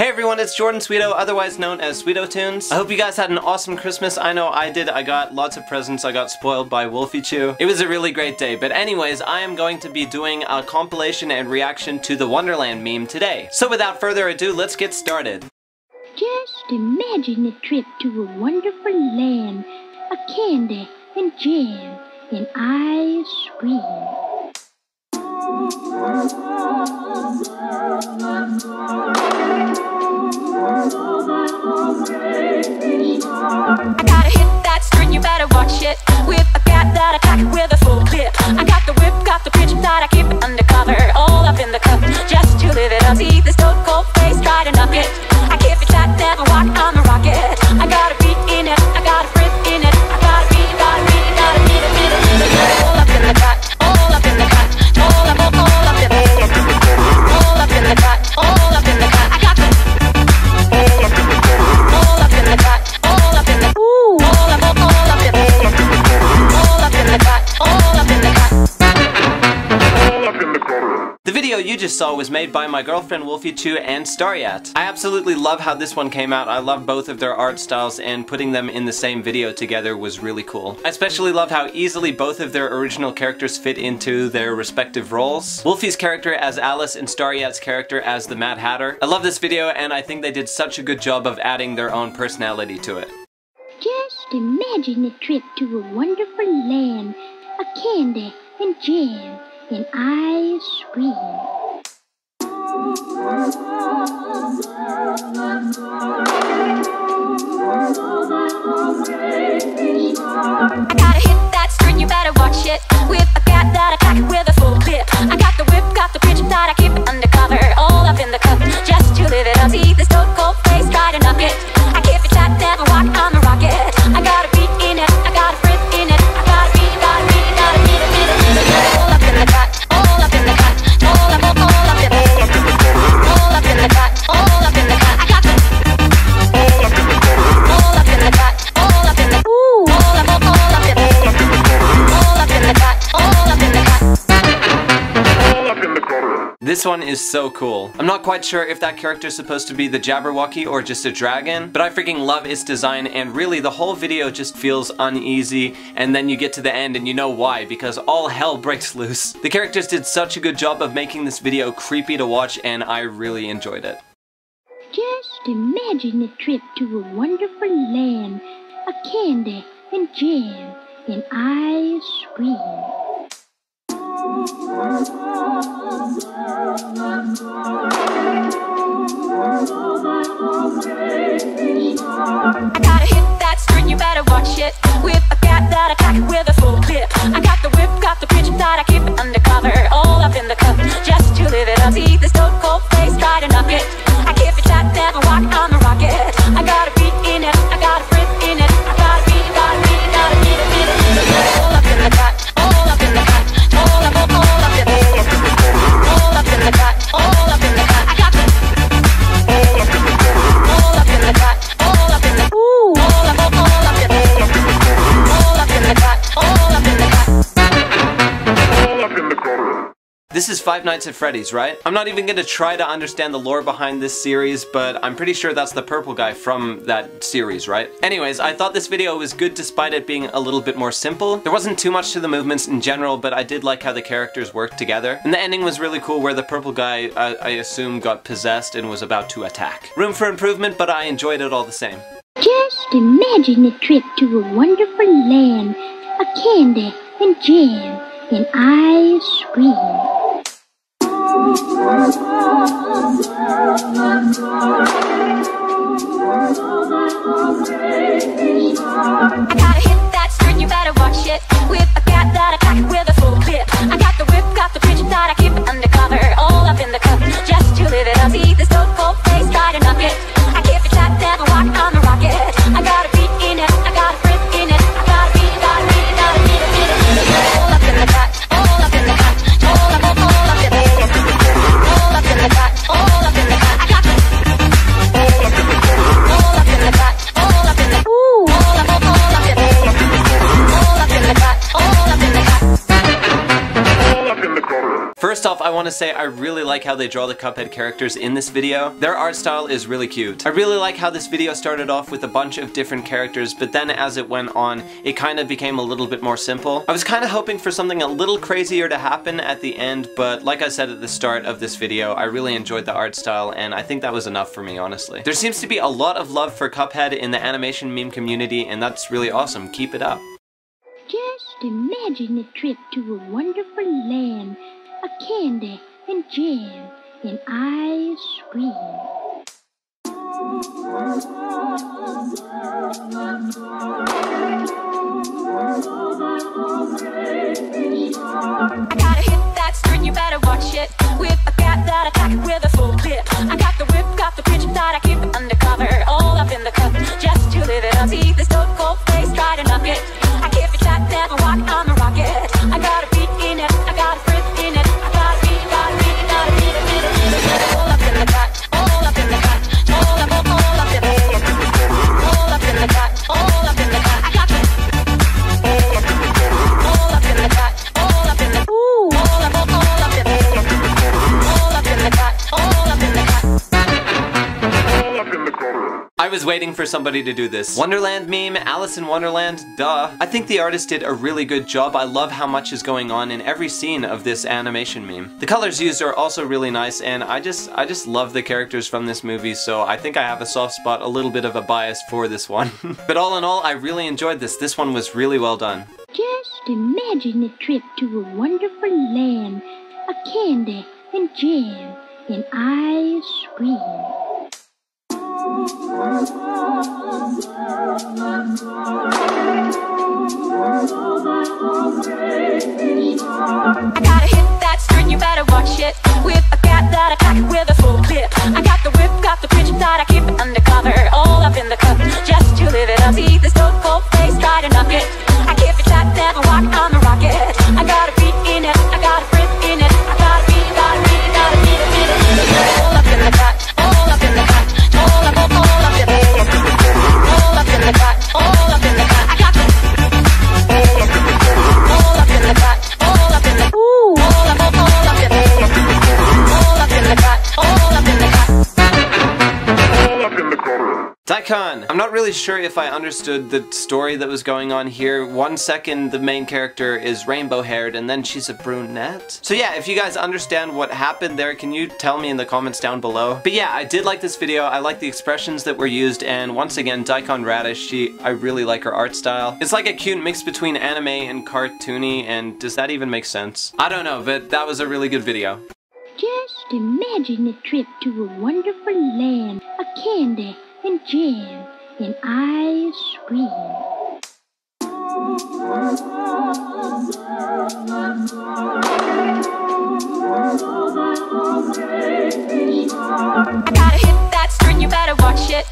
Hey everyone, it's Jordan Sweeto, otherwise known as SweetoToons. I hope you guys had an awesome Christmas. I know I did. I got lots of presents. I got spoiled by Wolfychu. It was a really great day. But anyways, I am going to be doing a compilation and reaction to the Wonderland meme today. So without further ado, let's get started. Just imagine a trip to a wonderful land, a candy and jam and ice cream. Saw was made by my girlfriend Wolfychu and Stariaat. I absolutely love how this one came out. I love both of their art styles and putting them in the same video together was really cool. I especially love how easily both of their original characters fit into their respective roles. Wolfie's character as Alice and Stariaat's character as the Mad Hatter. I love this video and I think they did such a good job of adding their own personality to it. Just imagine a trip to a wonderful land, a candy and jam and ice cream. I This one is so cool. I'm not quite sure if that character is supposed to be the Jabberwocky or just a dragon, but I freaking love its design and really the whole video just feels uneasy and then you get to the end and you know why, because all hell breaks loose. The characters did such a good job of making this video creepy to watch and I really enjoyed it. Just imagine a trip to a wonderful land, a candy and jam and ice cream. I gotta hit that string, you better watch it. With a cat that attack with a full clip. This is Five Nights at Freddy's, right? I'm not even gonna try to understand the lore behind this series, but I'm pretty sure that's the purple guy from that series, right? Anyways, I thought this video was good despite it being a little bit more simple. There wasn't too much to the movements in general, but I did like how the characters worked together. And the ending was really cool where the purple guy, I, I assume, got possessed and was about to attack. Room for improvement, but I enjoyed it all the same. Just imagine a trip to a wonderful land, a candy and jam and ice cream. I gotta hit that string, you better watch it. With a cat that attack with a full I want to say I really like how they draw the Cuphead characters in this video. Their art style is really cute. I really like how this video started off with a bunch of different characters, but then as it went on, it kind of became a little bit more simple. I was kind of hoping for something a little crazier to happen at the end, but like I said at the start of this video, I really enjoyed the art style, and I think that was enough for me, honestly. There seems to be a lot of love for Cuphead in the animation meme community, and that's really awesome. Keep it up. Just imagine a trip to a wonderful land, a candy and jam and ice cream. I gotta hit that string, you better watch it. With a cat that attack with a full clip. I got the whip, got the bitch that I keep. All I was waiting for somebody to do this. Wonderland meme, Alice in Wonderland, duh. I think the artist did a really good job. I love how much is going on in every scene of this animation meme. The colors used are also really nice and I just I just love the characters from this movie so I think I have a soft spot, a little bit of a bias for this one. but all in all, I really enjoyed this. This one was really well done. Just imagine a trip to a wonderful land, a candy and jam and ice cream. I gotta hit that string, you better watch it. With a cat that attack with a full clip. I got the whip, got the bitch that I really sure if I understood the story that was going on here. One second the main character is rainbow haired and then she's a brunette. So yeah, if you guys understand what happened there, can you tell me in the comments down below? But yeah, I did like this video. I like the expressions that were used and once again, Daikon Radish, she, I really like her art style. It's like a cute mix between anime and cartoony and does that even make sense? I don't know, but that was a really good video. Just imagine a trip to a wonderful land, a candy and jam and. I gotta hit that string, you better watch it.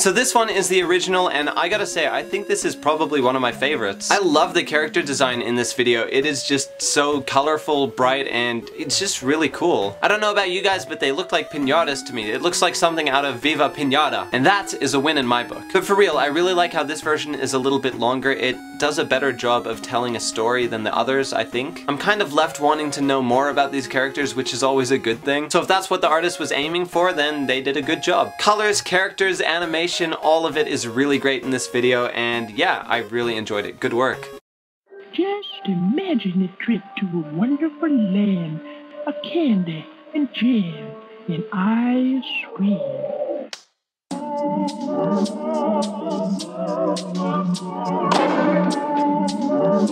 So this one is the original and I gotta say I think this is probably one of my favorites. I love the character design in this video. It is just so colorful, bright, and it's just really cool. I don't know about you guys but they look like pinatas to me. It looks like something out of Viva Pinata and that is a win in my book. But for real, I really like how this version is a little bit longer. It does a better job of telling a story than the others, I think. I'm kind of left wanting to know more about these characters which is always a good thing. So if that's what the artist was aiming for then they did a good job. Colors, characters, animation, all of it is really great in this video and yeah, I really enjoyed it. Good work. Just imagine a trip to a wonderful land, a candy and jam and ice cream. I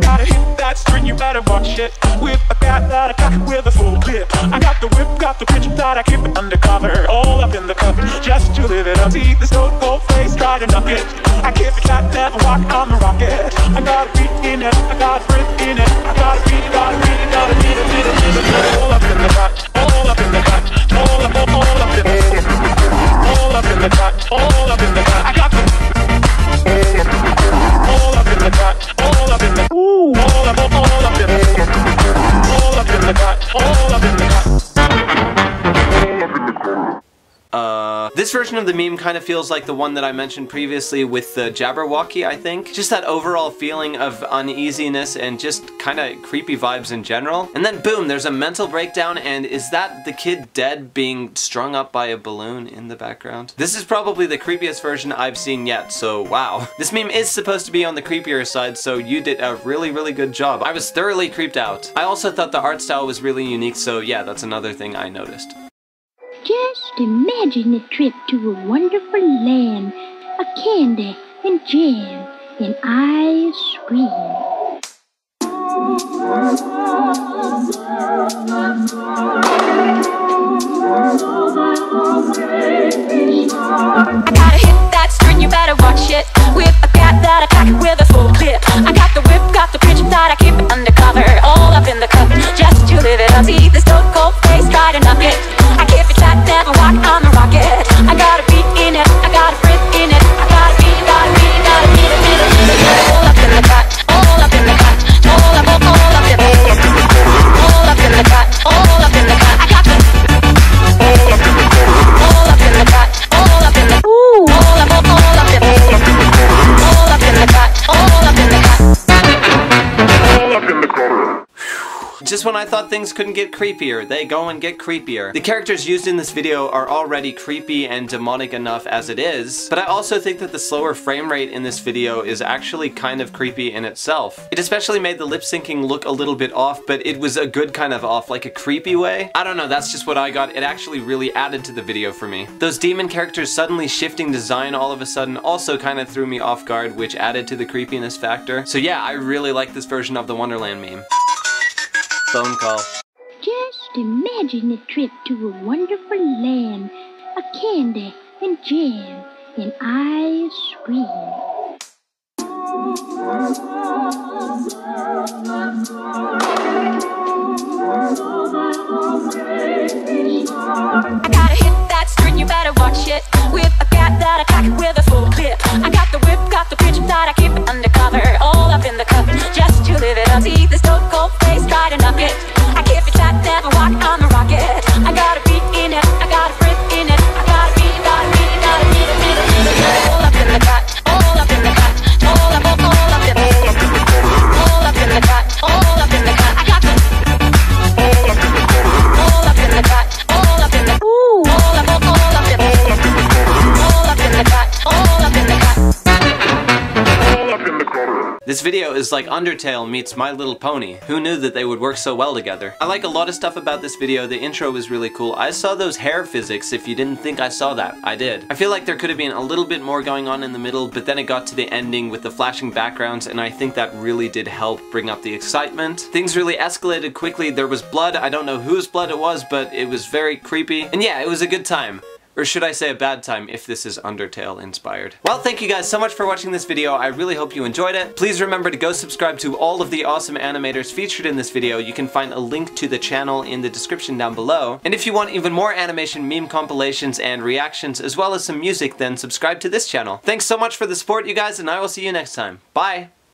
gotta hit that string, you better watch it. With a cat that I cock with a full clip. I got the whip, got the pitch that I keep it undercover. All up in the cup, just to live it up. See the stone cold face, try to knock it. I keep it flat, never walk on the rocket. I got version of the meme kind of feels like the one that I mentioned previously with the Jabberwocky, I think. Just that overall feeling of uneasiness and just kind of creepy vibes in general. And then boom, there's a mental breakdown and is that the kid dead being strung up by a balloon in the background? This is probably the creepiest version I've seen yet, so wow. This meme is supposed to be on the creepier side, so you did a really, really good job. I was thoroughly creeped out. I also thought the art style was really unique, so yeah, that's another thing I noticed. Just imagine a trip to a wonderful land, a candy and jam and ice cream. I gotta hit that string, you better watch it. With a cat that I cock with a full clip. I got the whip, got the pitch that I keep it undercover. All up in the cup, just to live it up. See the Just when I thought things couldn't get creepier, they go and get creepier. The characters used in this video are already creepy and demonic enough as it is, but I also think that the slower frame rate in this video is actually kind of creepy in itself. It especially made the lip syncing look a little bit off, but it was a good kind of off, like a creepy way. I don't know, that's just what I got. It actually really added to the video for me. Those demon characters suddenly shifting design all of a sudden also kind of threw me off guard, which added to the creepiness factor. So yeah, I really like this version of the Wonderland meme. Phone call. Just imagine a trip to a wonderful land, a candy and jam and ice cream. I gotta hit that string, you better watch it. Video is like Undertale meets My Little Pony. Who knew that they would work so well together? I like a lot of stuff about this video. The intro was really cool. I saw those hair physics if you didn't think I saw that. I did. I feel like there could have been a little bit more going on in the middle, but then it got to the ending with the flashing backgrounds and I think that really did help bring up the excitement. Things really escalated quickly. There was blood. I don't know whose blood it was, but it was very creepy. And yeah, it was a good time. Or should I say a bad time if this is Undertale inspired. Well, thank you guys so much for watching this video. I really hope you enjoyed it. Please remember to go subscribe to all of the awesome animators featured in this video. You can find a link to the channel in the description down below. And if you want even more animation meme compilations and reactions, as well as some music, then subscribe to this channel. Thanks so much for the support, you guys, and I will see you next time. Bye!